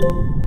you